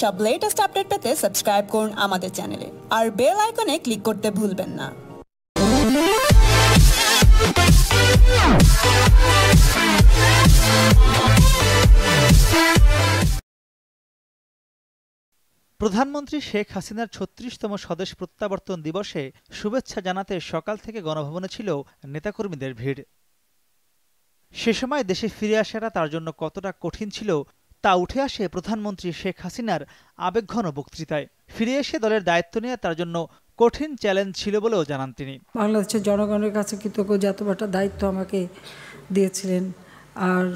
সব latest update পেতে subscribe করুন আমাদের চ্যানেলে আর বেল আইকনে ক্লিক করতে ভুলবেন না। প্রধানমন্ত্রী শেখ হাসিনার ছত্রিশতম স্বদেশ প্রত্যাবর্তন দিবসে শুভেচ্ছা জানাতে সকাল থেকে গণভবনে ছিল নেতাকর্মীদের ভিড়। সে সময় দেশে ফিরে আসাটা তার জন্য কতটা কঠিন ছিল তা উঠে আসে প্রধানমন্ত্রী শেখ হাসিনার আবেগঘন বক্তৃতায়। ফিরে এসে দলের দায়িত্ব নিয়ে তার জন্য কঠিন চ্যালেঞ্জ ছিল বলেও জানান তিনি। বাংলাদেশের জনগণের কাছে কৃতজ্ঞ বড় দায়িত্ব আমাকে দিয়েছিলেন। আর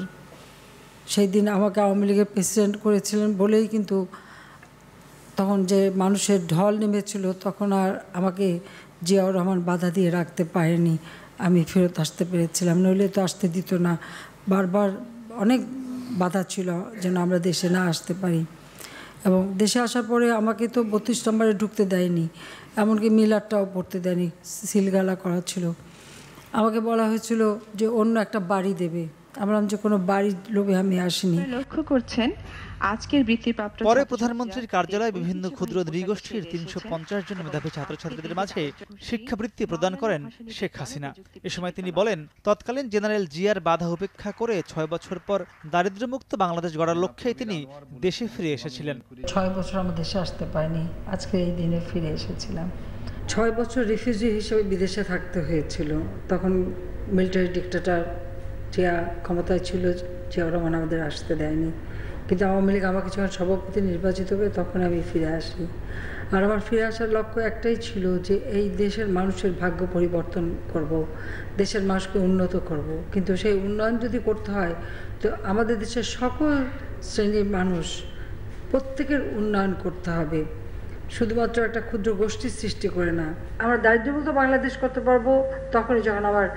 সেই দিন আমাকে আওয়ামী লীগের প্রেসিডেন্ট করেছিলেন বলেই কিন্তু তখন যে মানুষের ঢল নেমেছিল তখন আর আমাকে জিয়াউর রহমান বাধা দিয়ে রাখতে পারেনি। আমি ফেরত আসতে পেরেছিলাম, নইলে তো আসতে দিত না। বারবার অনেক বাধা ছিল যেন আমরা দেশে না আসতে পারি। এবং দেশে আসার পরে আমাকে তো বত্রিশ নম্বরে ঢুকতে দেয়নি, এমনকি মিলারটাও পড়তে দেয়নি, সিলগালা করা ছিল। আমাকে বলা হয়েছিল যে অন্য একটা বাড়ি দেবে। আমরা যে কোনো বাড়ির লোভে আমি আসিনি। লক্ষ্য করছেন আজকের বৃত্তিপ্রাপ্ত পরে প্রধানমন্ত্রীর কার্যালয়ে বিভিন্ন ক্ষুদ্র নৃগোষ্ঠীর তিনশো পঞ্চাশ জন মেধাবী ছাত্রছাত্রীদের মাঝে শিক্ষাবৃত্তি প্রদান করেন শেখ হাসিনা। এ সময় তিনি বলেন তৎকালীন জেনারেল জিয়ার বাধা উপেক্ষা করে ছয় বছর পর দারিদ্র্যমুক্ত বাংলাদেশ গড়ার লক্ষ্যেই তিনি দেশে ফিরে এসেছিলেন। ছয় বছর আমার দেশে আসতে পারিনি আজকে এই দিনে ফিরে এসেছিলাম। ছয় বছর রিফিউজি হিসেবে বিদেশে থাকতে হয়েছিল তখন মিলিটারি ডিক্টেটার জিয়া ক্ষমতায় ছিল জিয়াউর রহমান আমাদের আসতে দেয়নি। কিন্তু আওয়ামী লীগ আমাকে যখন সভাপতি নির্বাচিত করে তখন আমি ফিরে আসি। আর আমার ফিরে আসার লক্ষ্য একটাই ছিল যে এই দেশের মানুষের ভাগ্য পরিবর্তন করব, দেশের মানুষকে উন্নত করব। কিন্তু সেই উন্নয়ন যদি করতে হয়, তো আমাদের দেশের সকল শ্রেণির মানুষ প্রত্যেকের উন্নয়ন করতে হবে। শুধুমাত্র একটা ক্ষুদ্র গোষ্ঠীর সৃষ্টি করে না। আমরা দারিদ্র্যমুক্ত বাংলাদেশ করতে পারব, তখনই যখন আবার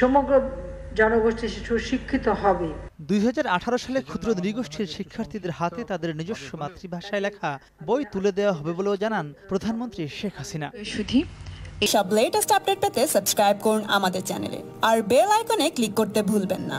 সমগ্র জনগোষ্ঠী সুশিক্ষিত হবে। দুই হাজার আঠারো সালে ক্ষুদ্র নৃগোষ্ঠীর শিক্ষার্থীদের হাতে তাদের নিজস্ব মাতৃভাষায় লেখা বই তুলে দেওয়া হবে বলেও জানান প্রধানমন্ত্রী শেখ হাসিনা। সব লেটেস্ট আপডেট পেতে সাবস্ক্রাইব করুন আমাদের চ্যানেলে আর বেল আইকনে ক্লিক করতে ভুলবেন না।